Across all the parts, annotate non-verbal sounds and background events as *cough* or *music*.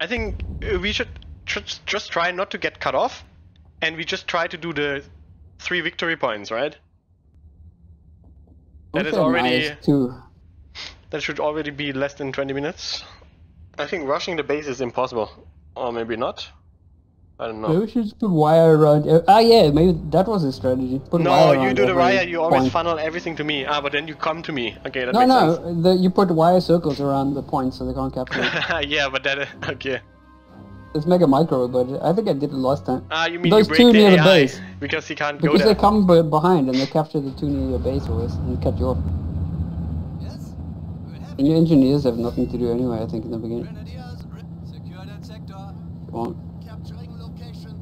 I think uh, we should tr- just try not to get cut off, and we just try to do the three victory points, right? That is Okay, already nice too. that should already be less than 20 minutes. I think rushing the base is impossible, or maybe not. I don't know. Maybe we should just put wire around. ev- Ah, yeah, maybe that was the strategy. Put No, wire you do the wire. You always point. funnel everything to me. Ah, but then you come to me. Okay, that No, makes no, sense. the, you put wire circles around the points so they can't capture it. *laughs* yeah, but that *laughs* okay. Let's make a micro, but I think I did it last time. Ah, you mean Those you break two the near the base. because he can't go Because they come b- behind and they capture the two near your base always and cut you off. Yes? We're. And your engineers have nothing to do anyway, I think, in the beginning. Grenadiers, secure that sector. Come on. Capturing location.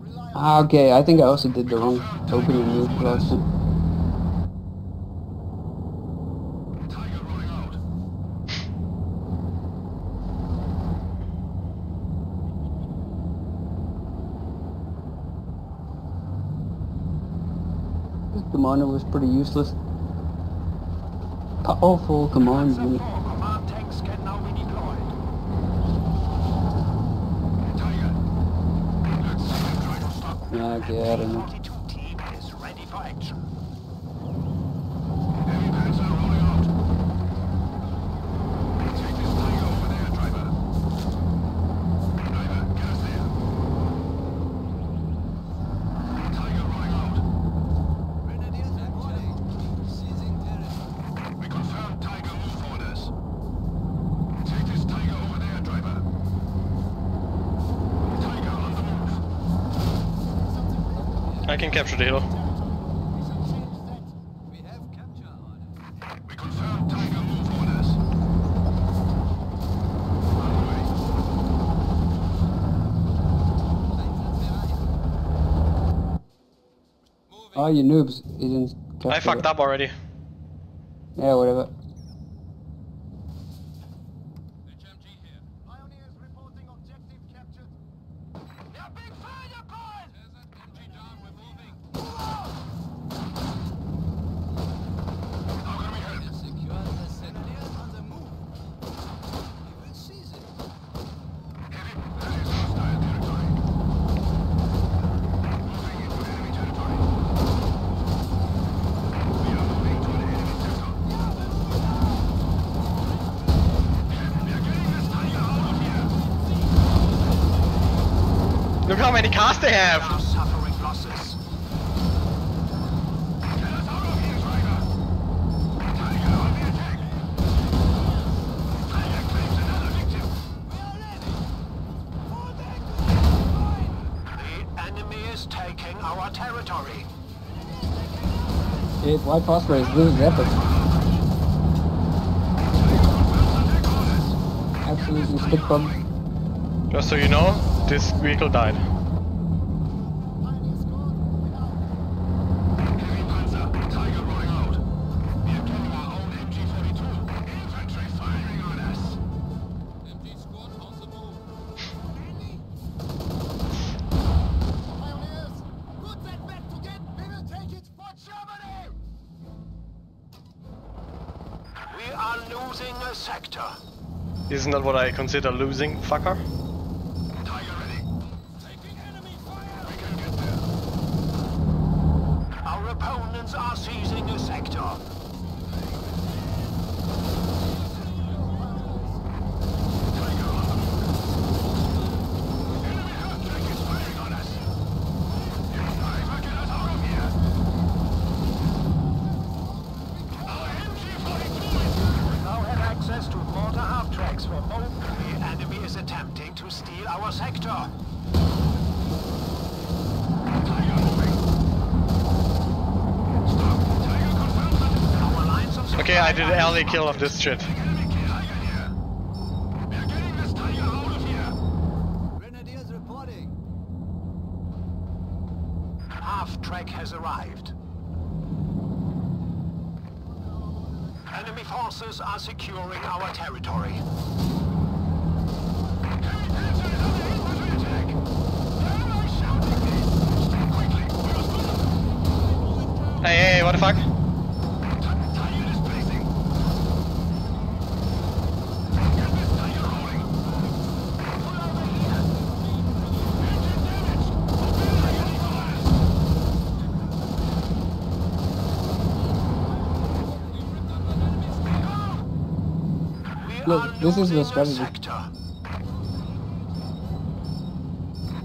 Rely on Ah, Ah, okay, I think I also did the wrong opening move out. This commander was pretty useless. Powerful command unit. command tanks can now be deployed. Tiger. Let's see them try to stop. Yeah, okay, I don't know. 42 team is ready for action. Heavy panzer rolling out. Take this Tiger over there, driver. Driver, get us there. Tiger rolling out. Grenadiers reporting. Seizing territory. We confirm Tiger move orders. Take this Tiger over there, driver. Tiger on the move. I can capture the hill. We have capture orders. We confirm Tiger move orders. On the way. Moving. Oh, you noobs. You didn't I fucked it. up already. Yeah, whatever. Is taking our territory. Shit, why fast race? This is epic. Absolutely stick bump. Just so you know, this vehicle died. Losing a sector. Is not that what I consider losing, fucker. Tiger ready. Taking enemy fire. We can get there. Our opponents are seizing a sector. Tiger on the move. Enemy hurt tank is firing on us. Driver, get us out of here. Our MG-42 is... We now have access to mortar half-tracks for both. The enemy is attempting to steal our sector. Tiger moving. Stop. Tiger confirms that our lines of Okay, I did an early kill of this shit. Enemy Tiger here. We are getting this Tiger out of here. Grenadiers reporting. Half-track has arrived. Enemy forces are securing our territory. Heavy Panzer is under infantry attack. Why am I shouting this? Stop quickly. We must move. Hey, hey, what the fuck? Tiger is placing. Get this Tiger rolling. We Look, are this is the losing strategy. sector.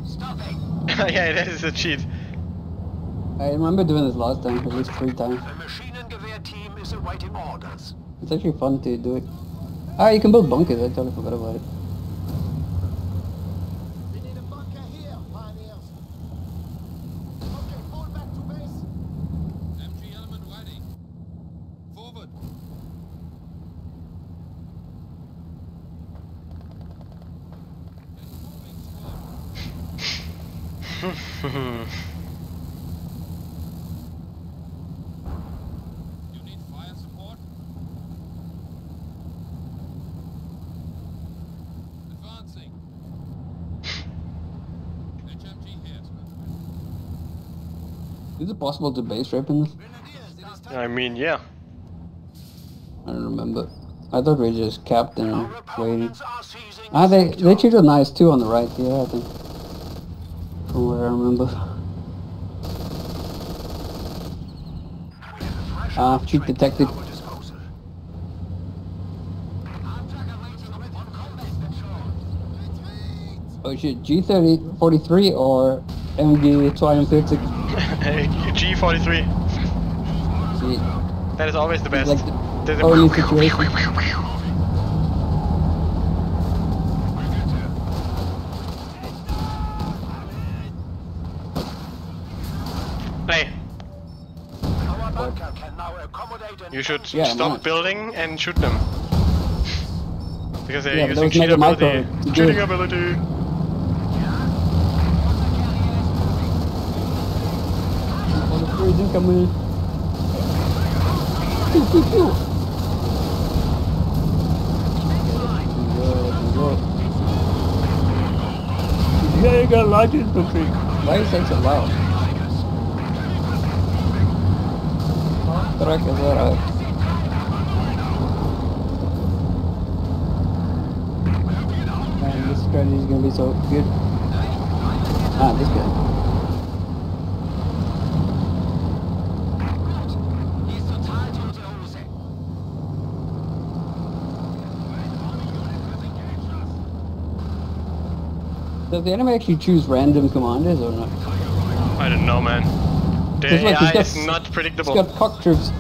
Stop it. *laughs* yeah, that is a cheat. I remember doing this last time, at least three times. The Maschinengewehr team is awaiting orders. It's actually fun to do it. Ah, you can build bunkers, I totally forgot about it. Is it possible to base rape in this? I mean, yeah. I don't remember. I thought we just capped and waiting. Ah, they, they treated a nice too on the right, yeah, I think. From what I remember. Ah, cheat detected. Oh shit, G3043 or MG256? G forty three. That is always the best. Like the, only *laughs* situation. Play. You should yeah, stop man. building and shoot them. *laughs* Because they yeah, are using cheat ability. Cheating ability. Crews incoming. Pew, pew, pew. Yeah, you got large infantry. Why is that so loud? Truck is out. Man, this strategy is gonna be so good. Ah, this guy. Does the enemy actually choose random commanders or not? I don't know, man. The It's like he's AI got is s- not It's predictable. got cock troops.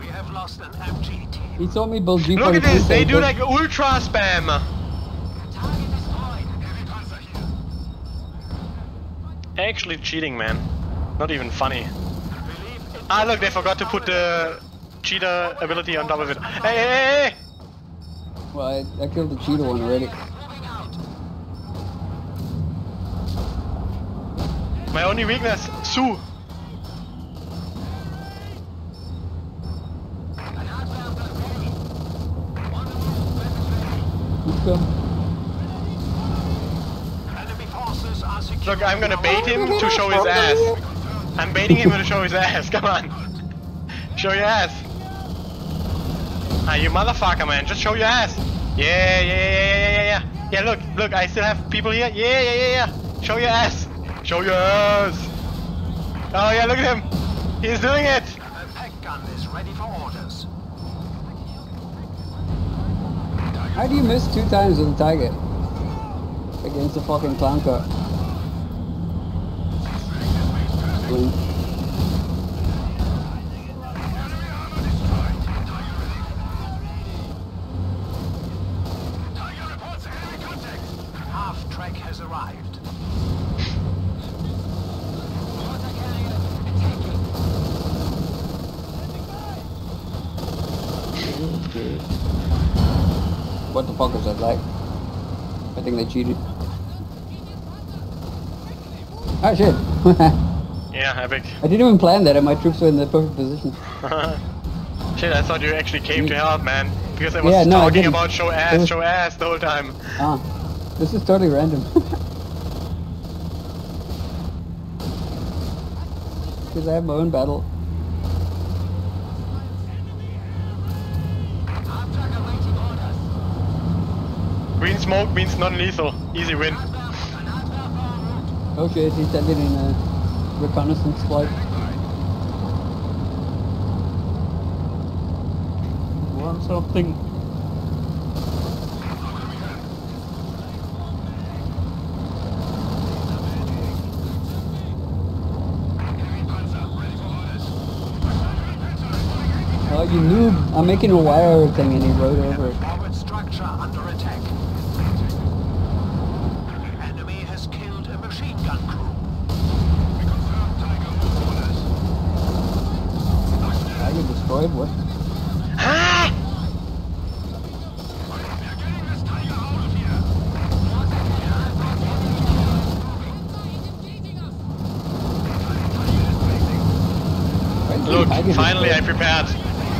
We have lost an MG team. He saw me build G43. Look at this, they do like ultra spam. Target destroyed. Heavy panzer here. Actually cheating, man. Not even funny. Ah, look, they forgot to put the cheater ability on top of it. Hey, hey, hey, hey! Well, I, I killed the cheetah one already. My only weakness, Sue. An advance ready. On the move. Weapons ready. Let's go. Enemy forces are secure. Look, I'm gonna bait him to show his ass. I'm baiting him to show his ass. *laughs* Come on. Show your ass. Ah, you motherfucker, man. Just show your ass. Yeah, yeah, yeah, yeah, yeah, yeah, yeah. Look, look, I still have people here. Yeah, yeah, yeah, yeah. Show your ass. Show your ass. Oh, yeah, look at him. He's doing it. The pack gun is ready for orders. How do you miss two times with a target? Against the fucking clown car. Half track has arrived. What the fuck is that like? I think they cheated. Ah shit. *laughs* Yeah, epic. I didn't even plan that and my troops were in the perfect position. *laughs* Shit, I thought you actually came to help, man. Because I was Yeah, no, I talking didn't. about show ass, was- show ass the whole time. *laughs* Ah. This is totally random. Because I have my own battle. Half track awaiting orders. Green smoke means non-lethal. Easy win. Oh shit, he's sending in a reconnaissance flight. want something. Oh, you noob! I'm making a wire thing and he rode over it. Forward structure under attack. Enemy has killed a machine gun crew. Tiger destroyed what? Ah! Why is the Look, tiger destroyed? prepared. Moving.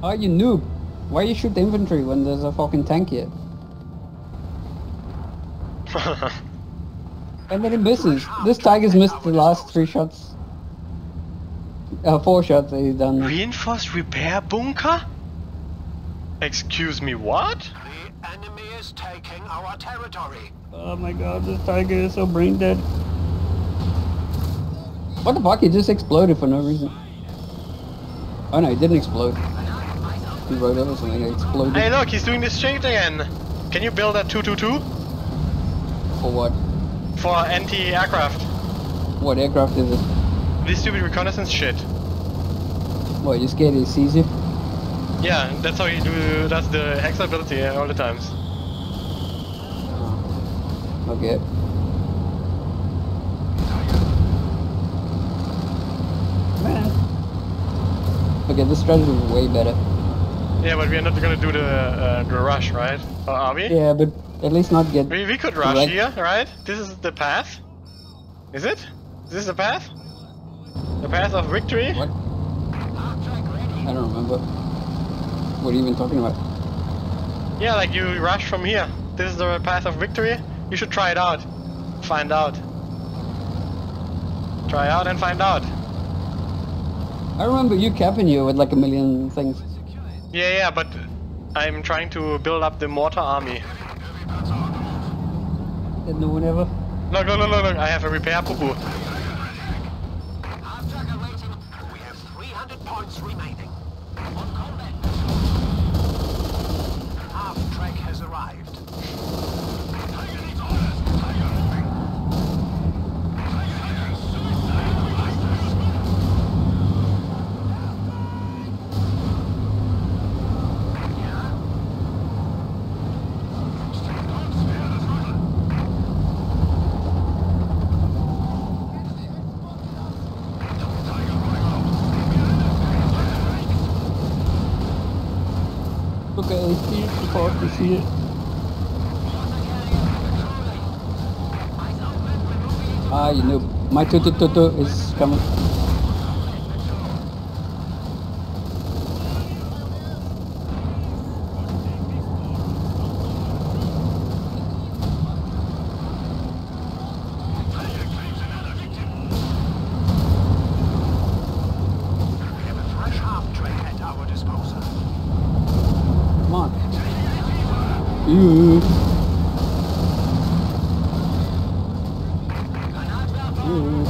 Oh, you noob! Why you shoot the infantry when there's a fucking tank here? And then it misses. This tiger's missed the last three shots. Uh, four shots that he's done. Reinforced repair bunker? Excuse me, what? The enemy is taking our territory. Oh my god, this tiger is so brain dead. What the fuck? He just exploded for no reason. Oh no, he didn't explode. He rode over something and exploded. Hey, look, he's doing this shit again. Can you build a 222 For what? for anti-aircraft? What aircraft is it? This stupid reconnaissance shit. What, you scared he sees you? Yeah, that's how you do. That's the hex ability uh, all the times. Okay. Man. Okay, this strategy is way better. Yeah, but we're not gonna do the uh, the rush, right? Or are we? Yeah, but at least not get... We, we could rush Right. here, right? This is the path. Is it? Is this the path? The path of victory? What? I don't remember. What are you even talking about? Yeah, like you rush from here. This is the path of victory. You should try it out. Find out. Try out and find out. I remember you capping you with like a million things. Yeah, yeah, but I'm trying to build up the mortar army. Did no one ever? Look, look, look, look, look. I have a repair poo poo. Half track awaiting. We have 300 points remaining. On combat. Half track has arrived. Okay, see it before you see. Ah, you know, my tu tu tu tu is coming. We have a fresh half track at our disposal. Come on. Ooh. Ooh.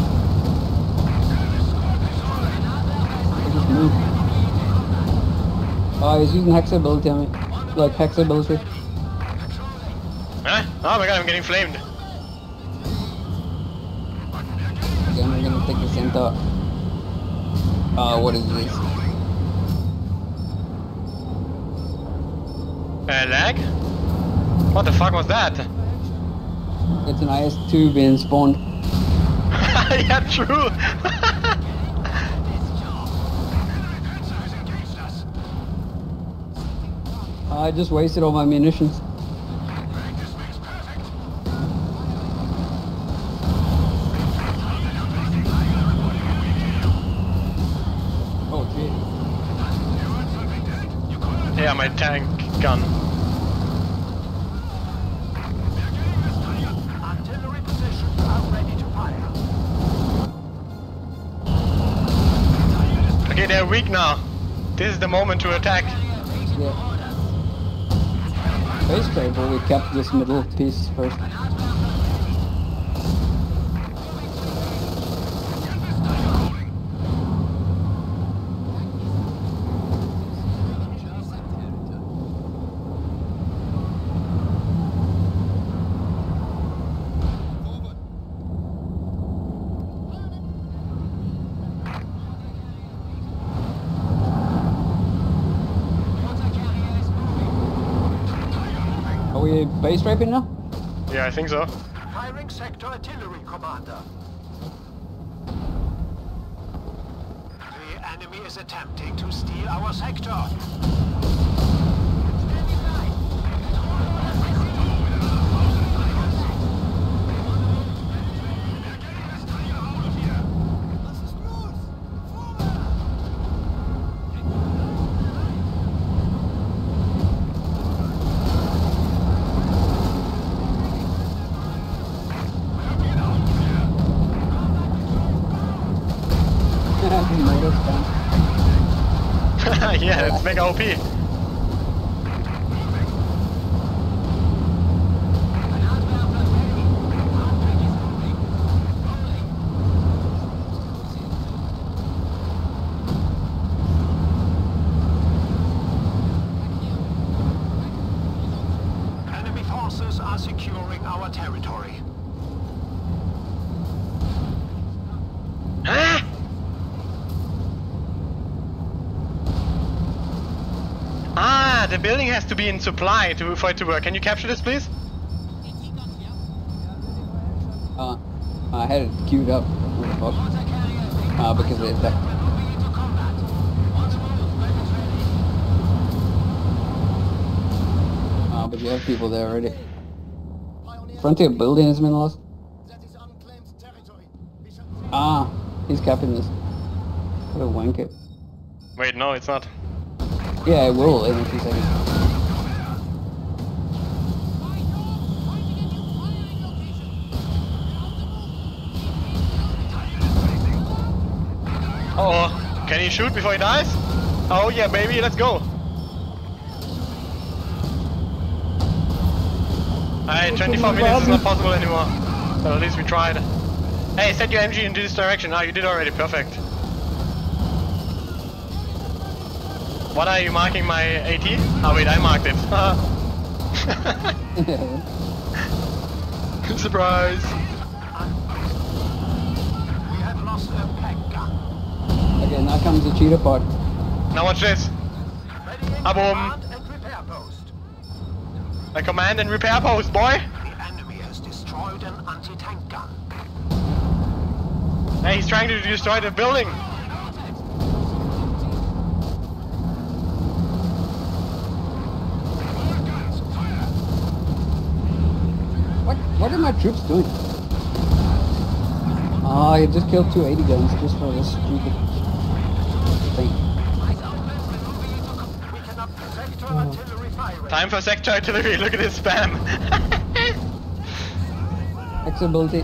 I just moved. Oh, he's using hex ability on me. Like hex ability. Huh? Oh my god, I'm getting flamed. Again, we're gonna take the center. Uh, what is this? Uh, lag? What the fuck was that? It's an IS-2 being spawned. *laughs* yeah, true. *laughs* I just wasted all my munitions. Oh, yeah, my tank gun. Artillery positions are ready to fire. Okay, they're weak now. This is the moment to attack. Yeah. Base but we kept this middle piece first. Forward. Are we raping now? Yeah, I think so. Firing sector artillery, Commander. The enemy is attempting to steal our sector. Was ist los? Vorwärts! *laughs* Yeah, it's mega OP. Enemy forces are securing our territory. Ah! Ah, the building has to be in supply to, for it to work. Can you capture this, please? Uh, I had it queued up. What the fuck? Uh, because the attack. Uh, but you have people there already. Frontier building has been lost. That is unclaimed territory. We shall Ah, he's capping this. What a wank it. Wait, no, it's not. Yeah, it will in a few seconds. Uh oh, can he shoot before he dies? Oh yeah, baby, let's go. Alright, 24 minutes is not possible anymore. But at least we tried. Hey, set your MG into this direction. Ah, you did already, perfect. What are you marking my AT? Oh wait, I marked it. *laughs* *laughs* *laughs* Surprise! Okay, now comes the cheetah part. Now watch this. Readying Ah, boom. command and repair post. A command and repair post, boy! The enemy has destroyed an anti-tank gun. Hey, he's trying to destroy the building! What? What are my troops doing? Oh, I just killed two 80 guns just for this stupid thing. We cannot protect our artillery firing. Time for sector artillery, look at this spam! *laughs* Flexibility.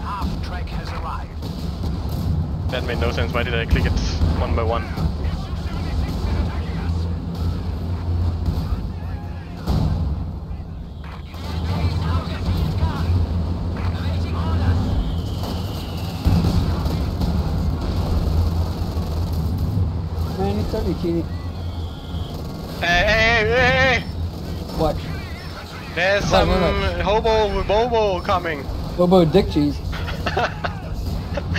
Half track that made no sense, why did I click it one by one? Hey, hey, hey, hey! What? There's Wait, some hobo bobo coming. Bobo dick cheese. *laughs*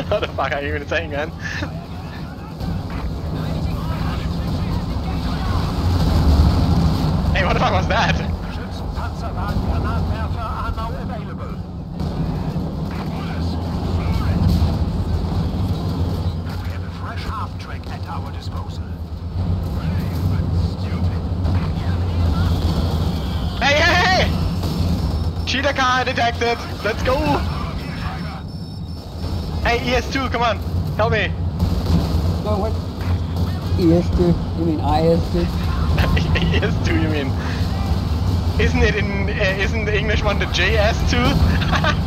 what the fuck are you even saying, man? hey, what the fuck was that? Schützenpanzerwagen Granatwerfer are now available. We have a fresh half track at our disposal. Hey, hey, hey! Cheetah car detected! Let's go! Hey, ES2, come on! Help me! No, what? ES2? You mean IS2? *laughs* ES2, you mean? Isn't it in, uh, isn't the English one the JS2? *laughs*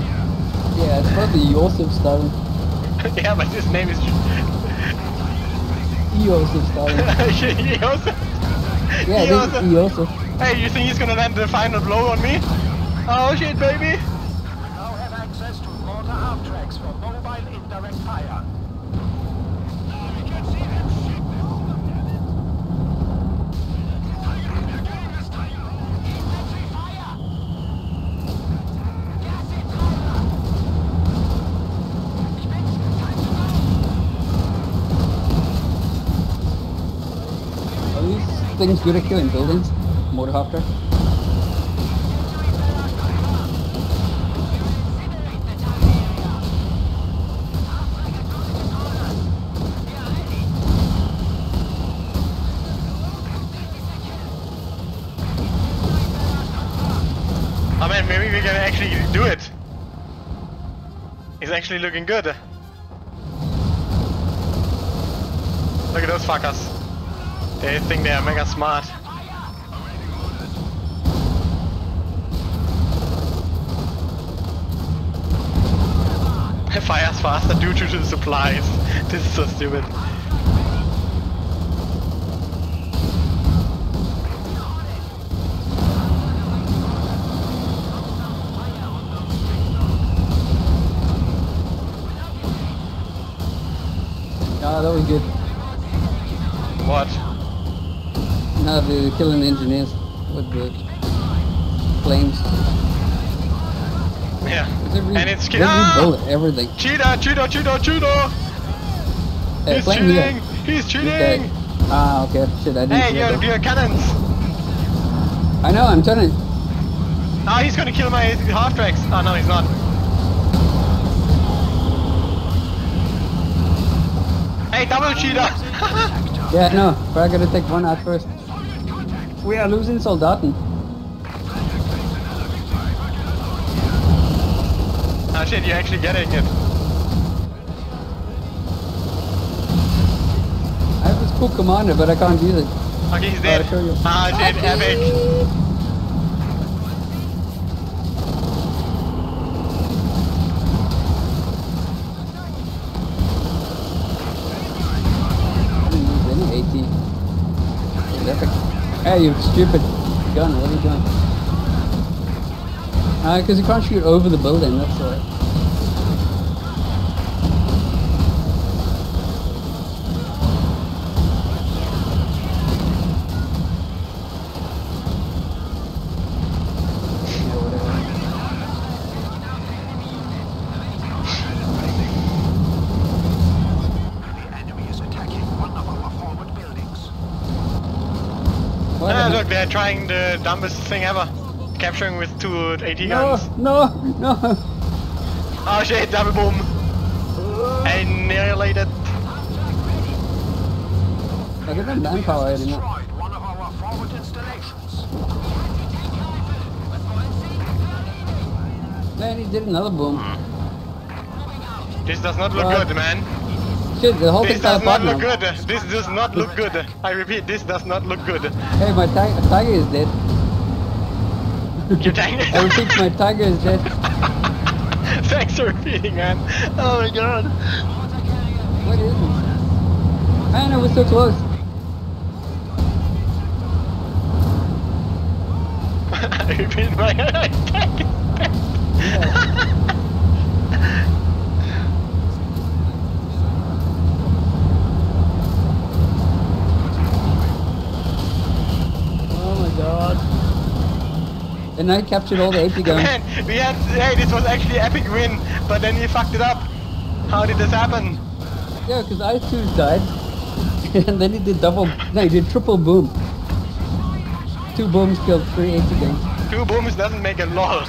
Yeah, it's probably Joseph Stalin. *laughs* yeah, but his name is Iosif style. he also, Yeah, he this is Iosif. Hey, you think he's gonna land the final blow on me? Oh shit, baby! Now have access to mortar half tracks for mobile indirect fire. We can see them ship them. Damn it. Tiger, wir kriegen es, Tiger. Are these things good at killing buildings? Motor Mortarhopter? Oh man, maybe we can actually do it. He's actually looking good. Look at those fuckers. They think they are mega smart. *laughs* Fires faster due to the supplies. *laughs* This is so stupid. Ah, that was good. What? Now the killing the engineers with the flames. Yeah. Re- And it's ki- ah! rebuilt everything. Cheetah, cheetah, cheetah, cheetah! Hey, He's here. cheating! He's cheating! Okay. Ah, okay. Shit, I didn't Hey, your, your cannons! I know, I'm turning. Ah, he's gonna kill my half tracks. Oh no, he's not. Hey, double cheater! *laughs* Yeah, no, but I gotta take one out first. We are losing Soldaten. oh shit, you're actually getting it. I have this cool commander, but I can't use it. Okay, he's dead. I'll show you. Ah shit, epic. I didn't use any AT. It's epic. Hey, you stupid gun, what are you doing? Uh, because you can't shoot over the building, that's uh Yeah, dumbest thing ever. Capturing with two AT No, guns. no, no. Oh shit, double boom. Annihilated. I got no manpower anymore. Destroyed one of our forward installations. Man, he did another boom. This does not look good, man. The whole This thing does not look now. good. This does not look good. I repeat, this does not look good. Hey, my ti- tiger is dead. *laughs* Your tank. I repeat, my tiger is dead. *laughs* Thanks for repeating, man. Oh my god. What is this? Man, I was so *laughs* close. I repeat, my tank is dead my god. And I captured all the AP *laughs* guns. Man, we had. Hey, this was actually epic win, but then you fucked it up. How did this happen? Yeah, because I too died. *laughs* and then he did double, no, he did triple boom. Two booms killed three AP guns. Two booms doesn't make a lol. *laughs*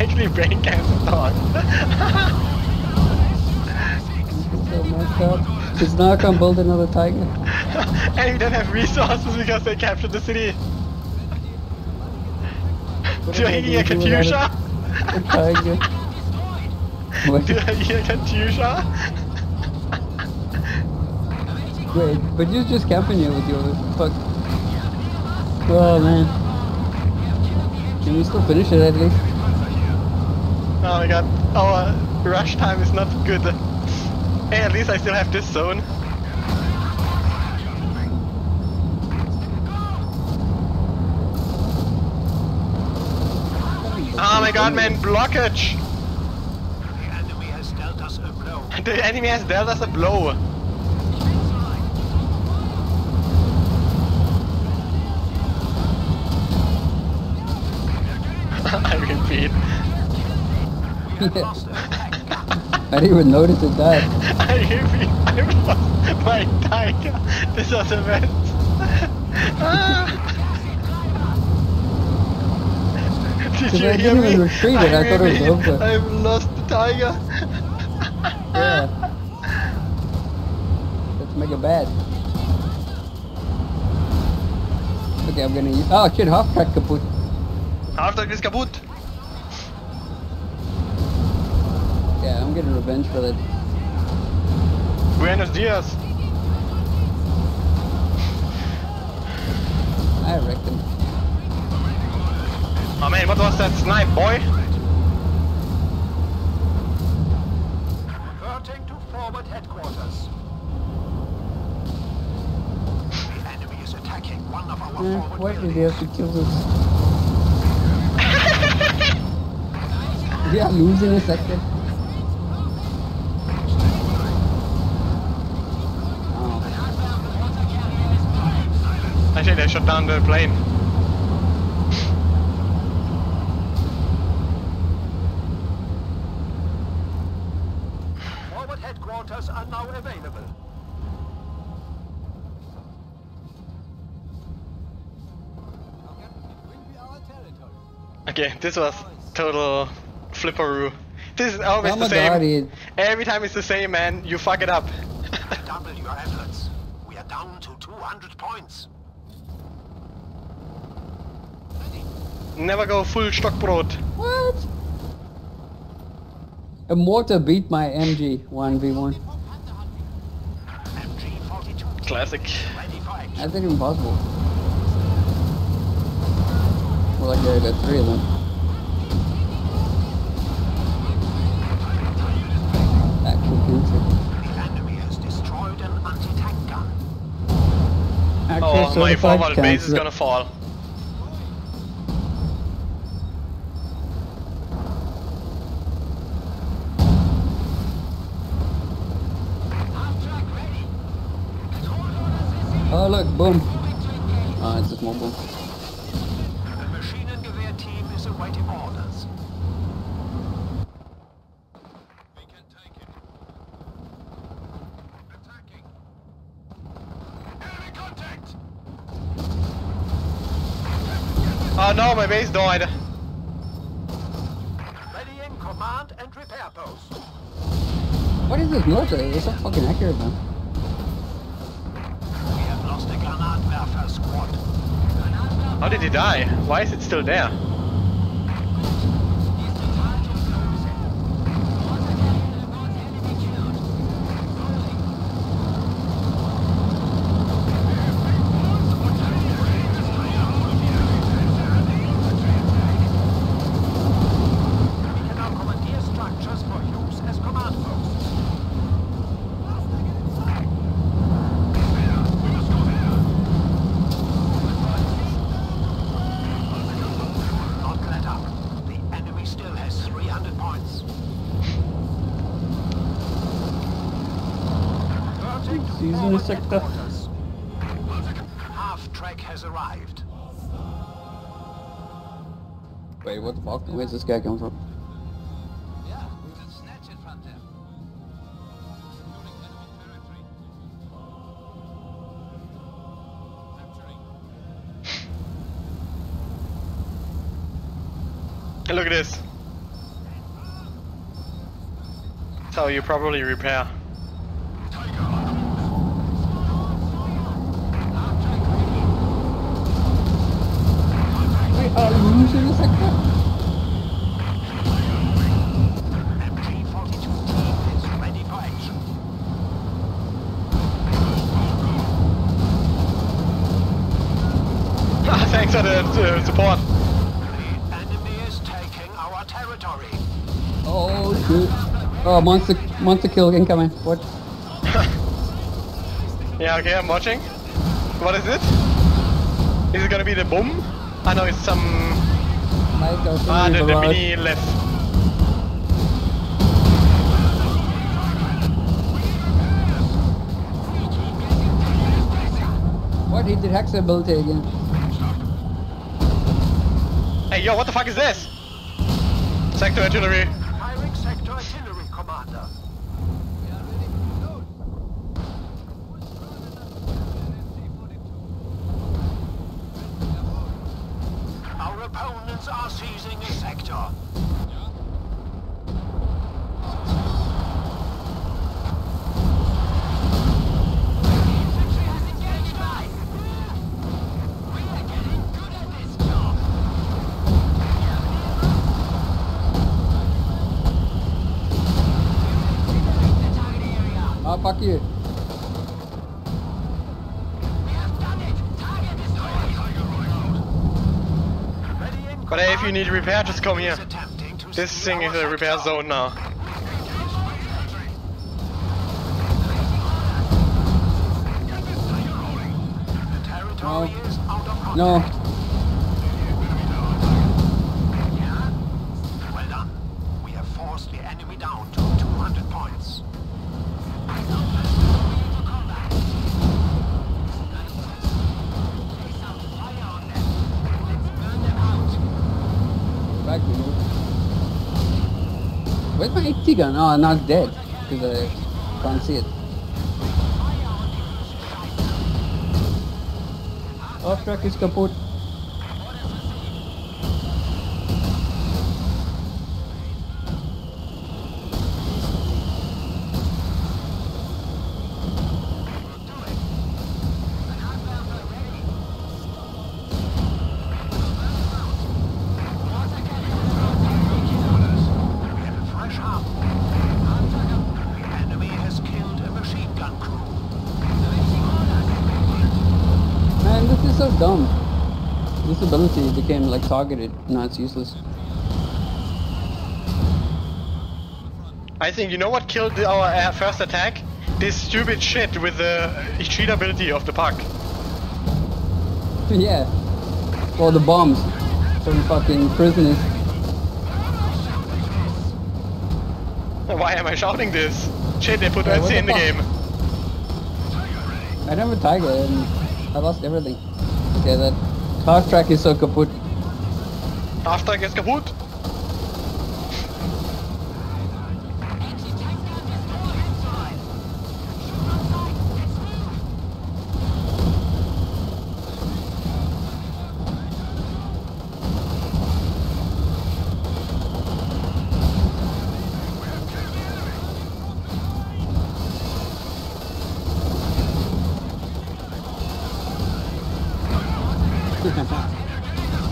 actually, brain cancer dog. so messed up. Because now I build another tiger. *laughs* and we don't have resources because they captured the city. *laughs* Do I hear Katyusha? A? Do I hear Katyusha? Wait, but you're just camping here with your fuck. Oh man. Can we still finish it at least? Oh my god, our rush time is not good. Hey, at least I still have this zone. Oh my god, man, blockage! The enemy has dealt us a blow. The enemy has dealt us a blow. I repeat. Lost a tank gun. I didn't even notice it died. *laughs* I repeat. I lost my tiger. This was a mess. *laughs* Ah. Ah. Did you I didn't even retreat it, I thought it was over. I've lost the tiger. Yeah. Let's make it bad. Okay, I'm gonna use. Oh shit, half track kaput. Halftrack is kaputt. Yeah, I'm getting revenge for that. Buenos dias. I wrecked him. Oh man, what was that snipe, boy? Reverting to forward headquarters. The enemy is attacking one of our Eh, forward why did buildings. he have to kill this? *laughs* we are losing a second. Actually, they shut down the plane. Headquarters are now available. Okay, this was total flipperoo. This is always Oh the same. he, Every time it's the same, man. You fuck it up. Double your efforts. We are down to 200 points. Never go full Stockbrot. what? A mortar beat my MG 1v1. MG42 Classic. ready for action. That's even impossible. Well, like there, there three of them. Actual cancer. The enemy has destroyed an anti-tank gun. Actual Oh, my forward base is gonna fall. Oh look, boom. Oh, it's just more boom. The Maschinengewehr team is awaiting orders. We can take it. Attacking. Enemy contact! Oh no, my base died. Readying command and repair post. What is this mortar? It's so fucking accurate, man. We have lost a Granatwerfer squad. How did he die? Why is it still there? We can now commandeer structures for use as command posts. Not let up. The enemy still has 300 points. Converting to Season forward sector. headquarters. Half track has arrived. Wait, what the fuck? Where's this guy come from? Yeah, we can snatch it from them. Including enemy territory. Capturing. Look at this. So you probably repair. Wait, are we losing a sector? MG-42 team is ready for action. Thanks for the uh, support. The enemy is taking our territory. Oh. Monster, monster kill incoming. What? *laughs* Yeah, okay, I'm watching. What is it? Is it gonna be the boom? I know it's some uh, ah the, the mini left. What? He did Hex ability again. Hey yo, what the fuck is this? Sector artillery. Firing sector artillery, Commander. Our opponents are seizing a sector. Oh, fuck you. But hey, if you need repair, just come here. This thing is a repair zone now. No. is out of contact. No. Oh, now it's dead. Because I can't see it. Off track is kaput. We have a fresh hub. The enemy has killed a machine gun crew. Man, this is so dumb. This ability became like targeted. No, it's useless. I think you know what killed our uh, first attack? This stupid shit with the cheat ability of the puck. *laughs* yeah. Well, the bombs from fucking prisoners. Why am I shouting this? Shit, they put Yeah, the in the fuck? game. I don't have a tiger and I lost everything. Yeah, that half track is so kaput. Kraftwerk ist kaputt.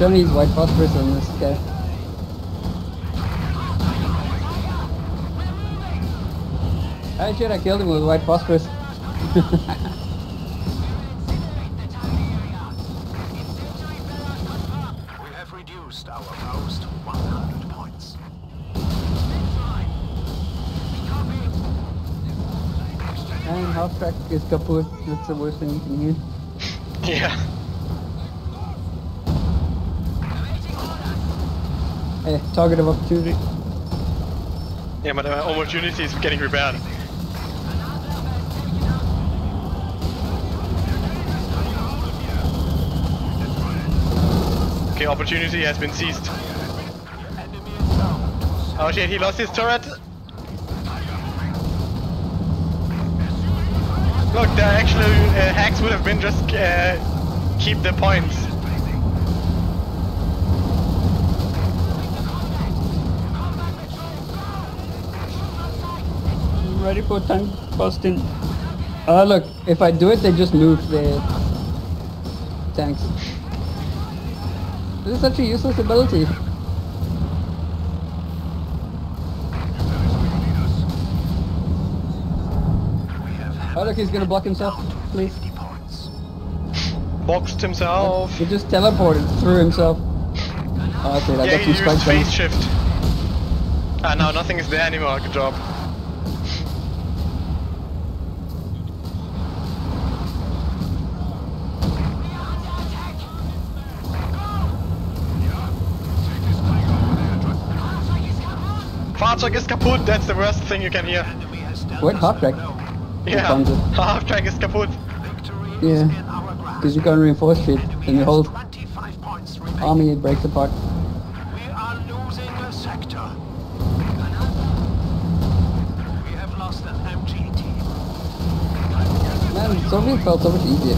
Still needs white phosphorus on this guy. Ah shit, I killed him with white phosphorus. *laughs* We have reduced our foes to 100 points. and half track is kaput. That's the worst thing you can hear. *laughs* Yeah. Hey, target of opportunity. Yeah, but uh, opportunity is getting repaired. Okay, opportunity has been seized. Oh shit, he lost his turret. Look, the actual uh, hacks would have been just uh, keep the points. Ready for tank busting. Oh look, if I do it, they just move their tanks. This is such a useless ability. Oh look, he's gonna block himself. Please. 50 points. Boxed himself. He just teleported through himself. Oh, okay, I Yeah, got he some used spikes on. phase shift. Ah, now nothing is there anymore. Good job. Fahrzeug ist kaputt. That's the worst thing you can hear. What us half a track? blow. Yeah, found it. half-track kaputt. Yeah. is our grasp. Because you can't reinforce. Enemy And has whole 25 points remaining. army it breaks apart. We are losing a sector. We have lost an MG team. Man, Soviet felt so much easier.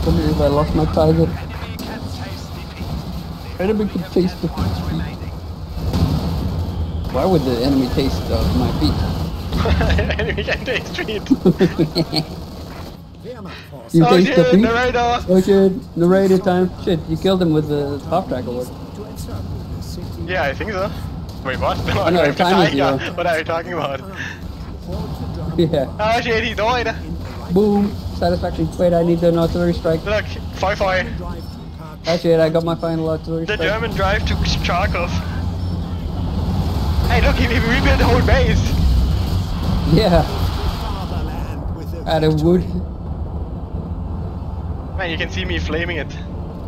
Can't believe I lost my target. Enemy can taste defeat. Enemy can taste the Points feet. remaining. Why would the enemy taste of my feet? Enemy can street. Wehrmachtforce. You oh taste the shit, feet? narrator. Oh shit, narrator time. Shit, you killed him with the half track award. to encircle the city. Yeah, I think so. Wait, what? No, Oh, no, I'm time is tiger. zero. Uh, what are you talking about? The *laughs* Yeah. Oh shit, he died. the Boom. Satisfaction. Wait, I need an artillery strike. Look, Foy Foy. drive to Kharkiv. Oh shit, I got my final artillery The strike. German drive to Kharkov. Hey, look, he, he rebuilt the whole base. Yeah, Fatherland with a out of wood. Man, you can see me flaming it.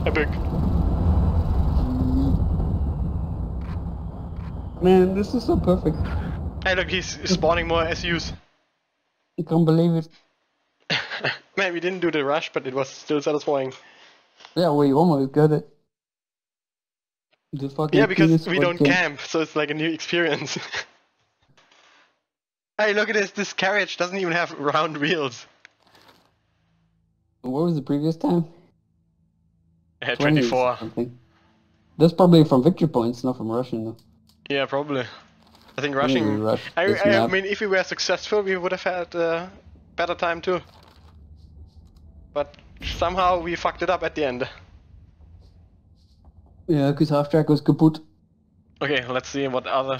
A bit. Man, this is so perfect. Hey, look, he's spawning more SUs. I can't believe it. *laughs* Man, we didn't do the rush, but it was still satisfying. Yeah, we almost got it. The fucking Yeah, because we don't camp, so it's like a new experience. *laughs* hey, look at this. This carriage doesn't even have round wheels. What was the previous time? Yeah, 20 or 24. That's probably from victory points, not from rushing. though. Yeah, probably. I think rushing. rush I, I, I mean, if we were successful, we would have had uh, better time too. But somehow we fucked it up at the end. Yeah, because half track was kaput. Okay, let's see what other